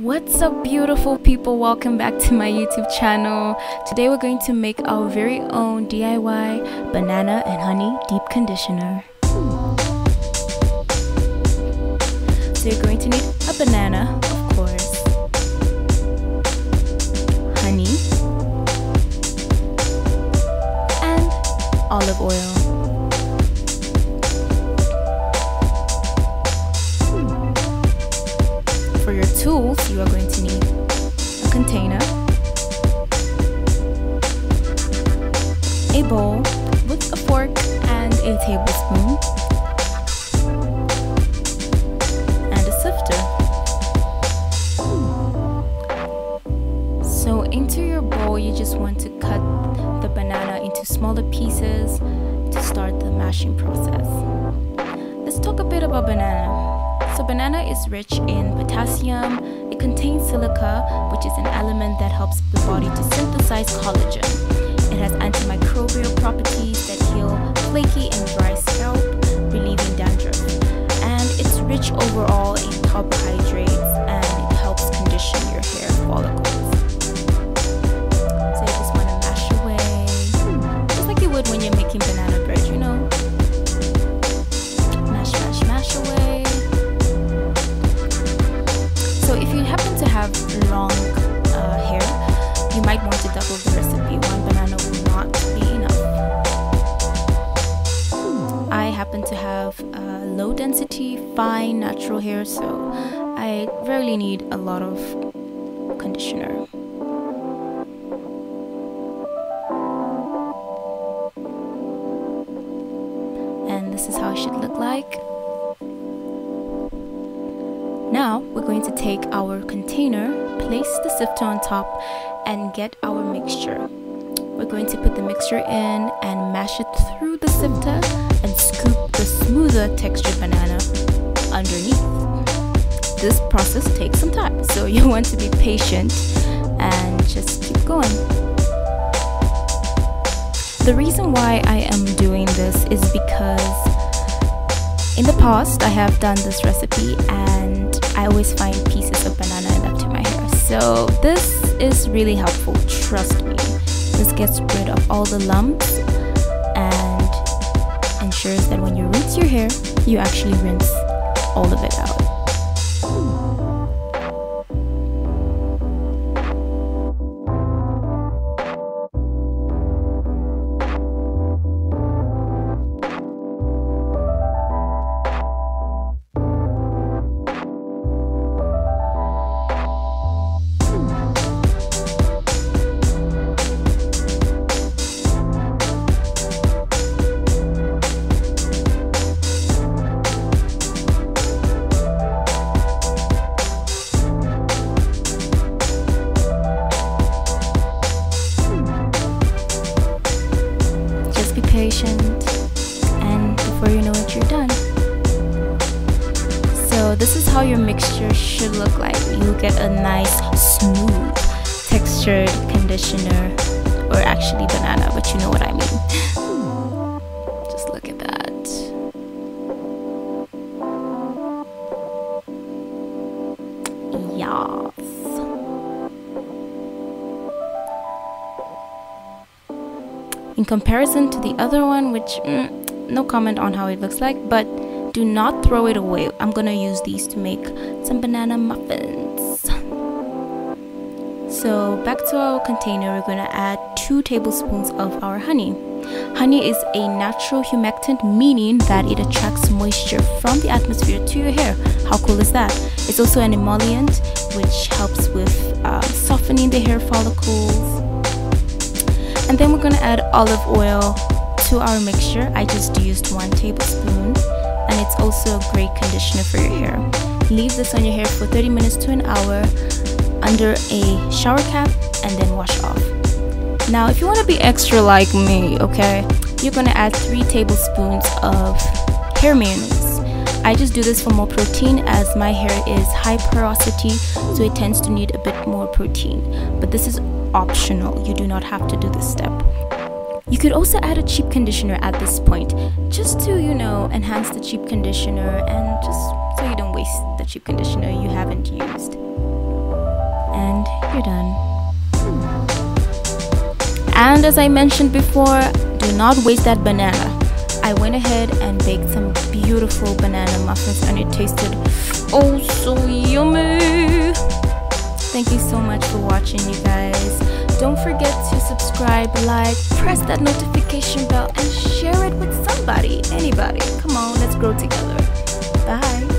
What's up, beautiful people? Welcome back to my YouTube channel. Today, we're going to make our very own DIY banana and honey deep conditioner. So, you're going to need a banana, of course, honey, and olive oil. A bowl with a fork and a tablespoon, and a sifter. So, into your bowl, you just want to cut the banana into smaller pieces to start the mashing process. Let's talk a bit about banana. So, banana is rich in potassium. It contains silica, which is an element that helps the body to synthesize collagen. It has antimicrobial flaky and dry scalp, relieving dandruff. And it's rich overall in carbohydrates and it helps condition your hair follicles. So, you just want to mash away, just like you would when you're making banana bread, you know? Mash, mash, mash away. So if you happen to have long uh, hair, you might want to double the fine, natural hair, so I rarely need a lot of conditioner. And this is how it should look like. Now we're going to take our container, place the sifter on top, and get our mixture. We're going to put the mixture in and mash it through the sifter and scoop the smoother textured banana underneath. This process takes some time, so you want to be patient and just keep going. The reason why I am doing this is because in the past I have done this recipe and I always find pieces of banana left in my hair. So this is really helpful, trust me. This gets rid of all the lumps and ensures that when you rinse your hair, you actually rinse all of it out. So, this is how your mixture should look like. You'll get a nice, smooth, textured conditioner, or actually banana, but you know what I mean. Just look at that. Yes. in comparison to the other one which mm, no comment on how it looks like but do not throw it away. I'm gonna use these to make some banana muffins. So back to our container we're gonna add two tablespoons of our honey. Honey is a natural humectant meaning that it attracts moisture from the atmosphere to your hair. How cool is that? It's also an emollient which helps with uh, softening the hair follicles. And then we're to add olive oil to our mixture. I just used one tablespoon and it's also a great conditioner for your hair. Leave this on your hair for 30 minutes to an hour under a shower cap and then wash off. Now, if you want to be extra like me, okay, you're going to add 3 tablespoons of hair mayonnaise. I just do this for more protein as my hair is high porosity, so it tends to need a bit more protein. But this is optional, you do not have to do this step. You could also add a cheap conditioner at this point, just to, you know, enhance the cheap conditioner and just so you don't waste the cheap conditioner you haven't used. And you're done. And as I mentioned before, do not waste that banana. I went ahead and baked some beautiful banana muffins and it tasted oh so yummy. Thank you so much for watching you guys. Don't forget to subscribe, like, press that notification bell and share it with somebody, anybody. Come on, let's grow together. Bye.